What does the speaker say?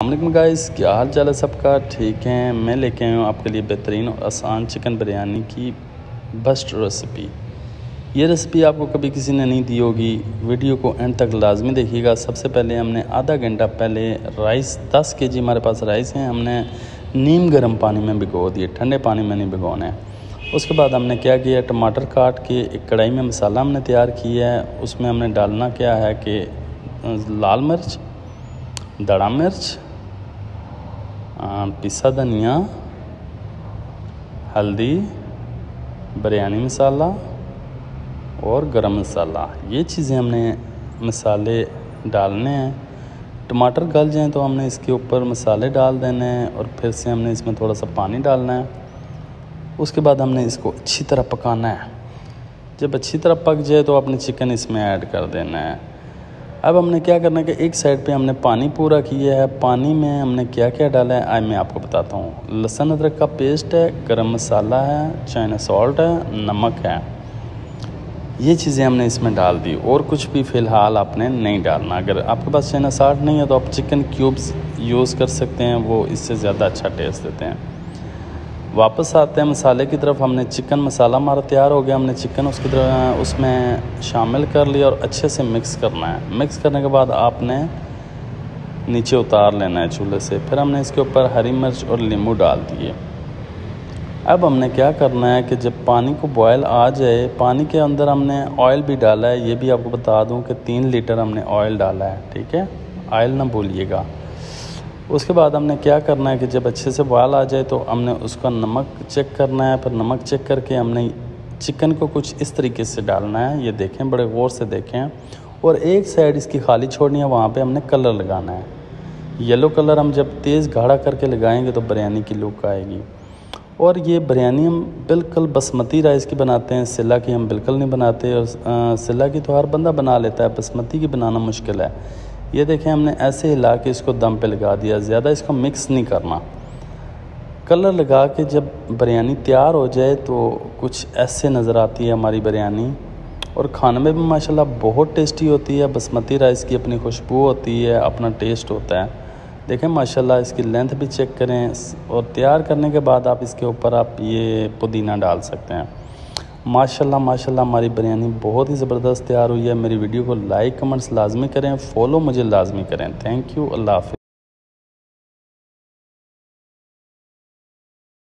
अल्लाम guys क्या हाल चाल है सबका? ठीक है, मैं लेके आया हूँ आपके लिए बेहतरीन और आसान चिकन बिरयानी की बेस्ट रेसिपी ये रेसिपी आपको कभी किसी ने नहीं दी होगी। वीडियो को एंड तक लाजमी देखिएगा। सबसे पहले हमने आधा घंटा पहले राइस 10 के जी हमारे पास राइस हैं। हमने नीम गर्म पानी में भिगो दिए। ठंडे पानी में नहीं भिगोना है। उसके बाद हमने क्या किया? टमाटर काट के एक कढ़ाई में मसाला हमने तैयार किया है। उसमें हमने डालना क्या है कि लाल मिर्च दड़ा मिर्च पिसा धनिया, हल्दी, बिरयानी मसाला और गरम मसाला। ये चीज़ें हमने मसाले डालने हैं। टमाटर गल जाएँ तो हमने इसके ऊपर मसाले डाल देने हैं और फिर से हमने इसमें थोड़ा सा पानी डालना है। उसके बाद हमने इसको अच्छी तरह पकाना है। जब अच्छी तरह पक जाए तो अपने चिकन इसमें ऐड कर देना है। अब हमने क्या करना है कि एक साइड पे हमने पानी पूरा किया है, पानी में हमने क्या क्या डाला है, आज मैं आपको बताता हूँ। लहसुन अदरक का पेस्ट है, गरम मसाला है चाइना सॉल्ट है, नमक है। ये चीज़ें हमने इसमें डाल दी, और कुछ भी फ़िलहाल आपने नहीं डालना। अगर आपके पास चाइना सॉल्ट नहीं है तो आप चिकन क्यूब्स यूज़ कर सकते हैं, वो इससे ज़्यादा अच्छा टेस्ट देते हैं। वापस आते हैं, मसाले की तरफ़। हमने चिकन मसाला हमारा तैयार हो गया। हमने चिकन उसकी तरफ़ उसमें शामिल कर लिया और अच्छे से मिक्स करना है। मिक्स करने के बाद आपने नीचे उतार लेना है चूल्हे से। फिर हमने इसके ऊपर हरी मिर्च और नींबू डाल दिए। अब हमने क्या करना है कि जब पानी को बॉयल आ जाए, पानी के अंदर हमने ऑयल भी डाला है। ये भी आपको बता दूँ कि तीन लीटर हमने ऑयल डाला है, ठीक है? ऑयल ना भूलिएगा। उसके बाद हमने क्या करना है कि जब अच्छे से बॉयल आ जाए तो हमने उसका नमक चेक करना है। फिर नमक चेक करके हमने चिकन को कुछ इस तरीके से डालना है। ये देखें, बड़े गौर से देखें। और एक साइड इसकी खाली छोड़नी है, वहाँ पे हमने कलर लगाना है। येलो कलर हम जब तेज़ गाढ़ा करके लगाएँगे तो बिरयानी की लुक आएगी। और ये बिरयानी हम बिल्कुल बसमती राइस की बनाते हैं, सिला की हम बिल्कुल नहीं बनाते। और सिला की तो हर बंदा बना लेता है, बसमती की बनाना मुश्किल है। ये देखें, हमने ऐसे हिला के इसको दम पे लगा दिया, ज़्यादा इसको मिक्स नहीं करना। कलर लगा के जब बिरयानी तैयार हो जाए तो कुछ ऐसे नज़र आती है हमारी बिरयानी। और खाने में भी माशाल्लाह बहुत टेस्टी होती है, बसमती राइस की अपनी खुशबू होती है, अपना टेस्ट होता है। देखें, माशाल्लाह इसकी लेंथ भी चेक करें, और तैयार करने के बाद आप इसके ऊपर आप ये पुदीना डाल सकते हैं। माशाल्लाह माशाल्लाह, हमारी बिरयानी बहुत ही ज़बरदस्त तैयार हुई है। मेरी वीडियो को लाइक, कमेंट्स लाजमी करें, फॉलो मुझे लाजमी करें। Thank you, Allah हाफि